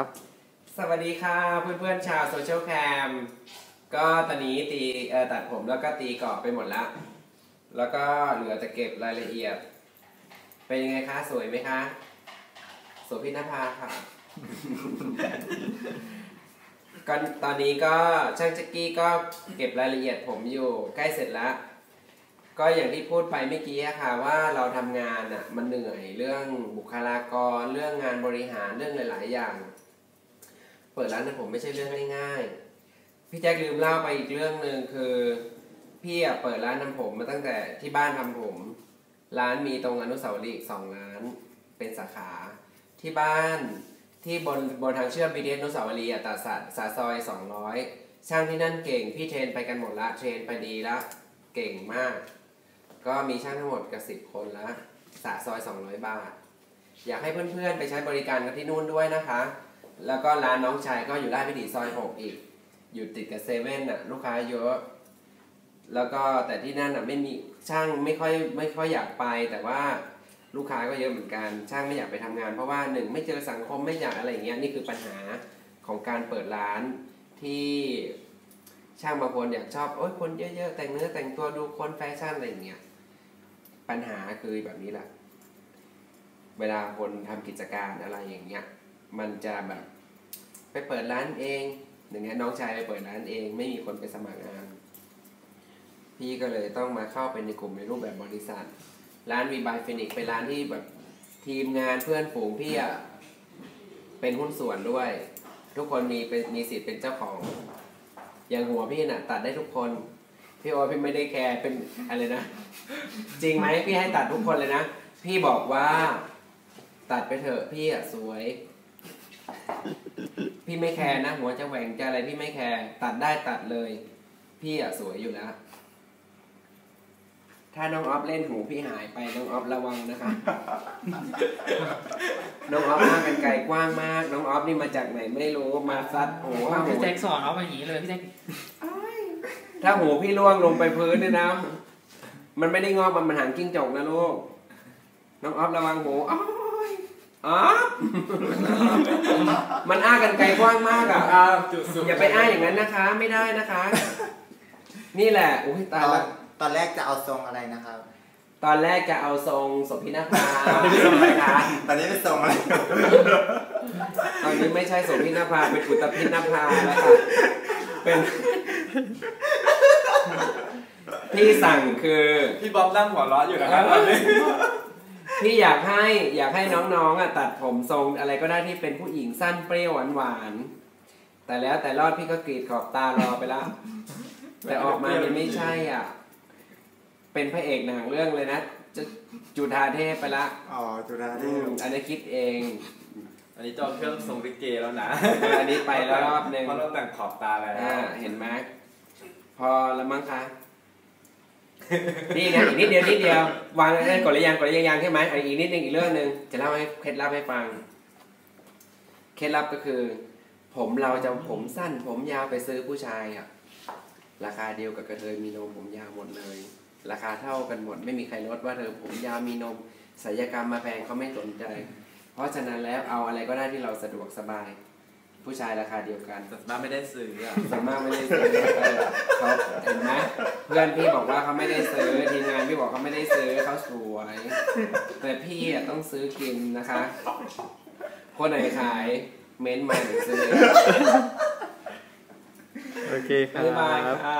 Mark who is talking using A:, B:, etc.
A: ครับ
B: สวัสดีค่ะเพื่อนๆชาวโซเชียลแคมก็ตอนนี้ตีตัดผมแล้วก็ตีกรอบไปหมดแล้ว แล้วก็เหลือแต่เก็บรายละเอียด เป็นยังไงคะ สวยไหมคะโสพินภาค่ะก็ตอนนี้ก็ช่างจ็กกี้ก็เก็บรายละเอียดผมอยู่ใกล้เสร็จแล้ว ก็อย่างที่พูดไปเมื่อกี้ค่ะว่าเราทำงานอะมันเหนื่อยเรื่องบุคลากรเรื่องงานบริหารเรื่องหลาย ๆ อย่าง เปิดร้านทำผมไม่ใช่เรื่องง่ายๆพี่แจ็คลืมเล่าไปอีกเรื่องหนึ่งคือพี่อะเปิดร้านทำผมมาตั้งแต่ที่บ้านทำผม ร้านมีตรงอนุสาวรีย์อีกสองร้าน เป็นสาขาที่บ้านที่บนบนทางเชื่อม BTS อนุสาวรีย์อะตัดสาสาซอย200ช่างที่นั่นเก่ง พี่เทรนไปกันหมดละเทรนไปดีล้วเก่งมาก ก็มีช่างทั้งหมดกับสิบคนล้วสาซอย200บาท อยากให้เพื่อนๆไปใช้บริการกันที่นู่นด้วยนะคะ แล้วก็ร้านน้องชายก็อยู่ราชวิถีซอย6อีก อยู่ติดกับเซเว่นน่ะ ลูกค้าเยอะ แล้วก็แต่ที่นั่นน่ะไม่มีช่างไม่ค่อยไม่ค่อยอยากไป แต่ว่าลูกค้าก็เยอะเหมือนกัน ช่างไม่อยากไปทำงาน เพราะว่าหนึ่งไม่เจอสังคมไม่อยากอะไรอย่างเงี้ยนี่คือปัญหาของการเปิดร้านที่ช่างบางคนอยากชอบโอ๊ยคนเยอะๆแต่งเนื้อแต่งตัวดูคนแฟชั่นอะไรอย่างเงี้ยปัญหาคือแบบนี้แหละเวลาคนทำกิจการอะไรอย่างเงี้ย มันจะแบบไปเปิดร้านเอง อย่างเงี้ยน้องชายไปเปิดร้านเอง ไม่มีคนไปสมัครงาน พี่ก็เลยต้องมาเข้าไปในกลุ่มในรูปแบบบริษัท ร้านวีบายฟินิกเป็นร้านที่แบบทีมงานเพื่อนฝูงพี่อะเป็นหุ้นส่วนด้วย ทุกคนมีเป็นมีสิทธิ์เป็นเจ้าของ อย่างหัวพี่น่ะ ตัดได้ทุกคนพี่โอพี่ไม่ได้แคร์เป็นอะไรนะ จริงไหมพี่ให้ตัดทุกคนเลยนะ พี่บอกว่า ตัดไปเถอะพี่อะสวย พี่ไม่แคร์นะหัวจะแหว่งจะอะไรพี่ไม่แคร์ตัดได้ตัดเลย พี่อะสวยอยู่แล้ว ถ้าน้องออฟเล่นหูพี่หายไปน้องออฟระวังนะคะน้องออฟหน้ากันไกลกว้างมาก น้องออฟนี่มาจากไหนไม่รู้มาซัดหูถ้าหู
C: พี่แจ็คสอนเอาอย่างนี้เลยพี่แจ็ค
B: ถ้าหูพี่ล่วงลงไปพื้นเนี่ยนะ มันไม่ได้งอกมันมันหางกิ้งจกนะลูกน้องออฟระวังหูอ้อย อ๋อฟมันอ้ากันไกลกว้างมากอะ
A: จุดสุด
B: อย่าไปอ้าอย่างนั้นนะคะ ไม่ได้นะคะ นี่แหละอุ้ยตาย
D: ตอน
B: ละ
D: ตอนแรกจะเอาทรงอะไรนะครับ
B: ตอนแรกจะเอาทรงสมพินาภาทรงอะไรคะ
D: ตอนนี้เป็นทรงอะไร
B: ตอนนี้ไม่ใช่สมพินาภาเป็นอุตพินาภาแล้วค่ะเป็นพี่สั่งคือ
A: พี่บ๊อบนั่งหัวเราะอยู่นะครับตอนนี้
B: พี่อยากให้อยากให้น้องๆอะตัดผมทรงอะไรก็ได้ที่เป็นผู้หญิงสั้นเปรี้ยวหวานๆแต่แล้วแต่รอดพี่ก็กรีดขอบตารอไปแล้วแต่ออกมามันไม่ใช่อะ เป็นพระเอกหนังเรื่องเลยนะจะจุธาเทพไปละ
D: อ๋อจุฬาเท
B: อื
D: พ
B: มอันนี้คิดเอง
A: อันนี้จอเครื่องทรงลิเกแล้วนะ
B: เอออันนี้ไปแล้วรอบหนึ่ง
A: เพราะเราแต่งขอบตาแล้ว
B: อ่าเห็นไหมพอแล้วมั้งคะ นี่ไงอีกนิดเดียวนิดเดียววางได้กดรือยังกดรือยังยังใช่ไหมอีกนิดนึงอีกเรื่องหนึ่งจะเล่าให้เคล็ดลับให้ฟัง เคล็ดลับก็คือ ผมเราจะผมสั้น ผมยาวไปซื้อผู้ชายอะราคาเดียวกับกระเทยมีนมผมยาวหมดเลย ราคาเท่ากันหมดไม่มีใครลดว่าเธอผมยาวมีนมศัลยกรรมมาแพงเขาไม่สนใจ เพราะฉะนั้นแล้วเอาอะไรก็ได้ที่เราสะดวกสบาย ผู้ชายราคาเดียวกัน
A: แต่บ้านไม่ได้ซื้ออะ
B: ส่วนมากไม่ได้ซื้อเออเขาเห็นไหมเพื่อนพี่บอกว่าเขาไม่ได้ซื้อทีมงานพี่บอกเขาไม่ได้ซื้อเขาสวย แต่พี่อะต้องซื้อกินนะคะ คนไหนขายเม้นต์มาหรือซื้อ
A: โอเคครั
B: บ๊ายบาย
A: บ
B: ค่ะ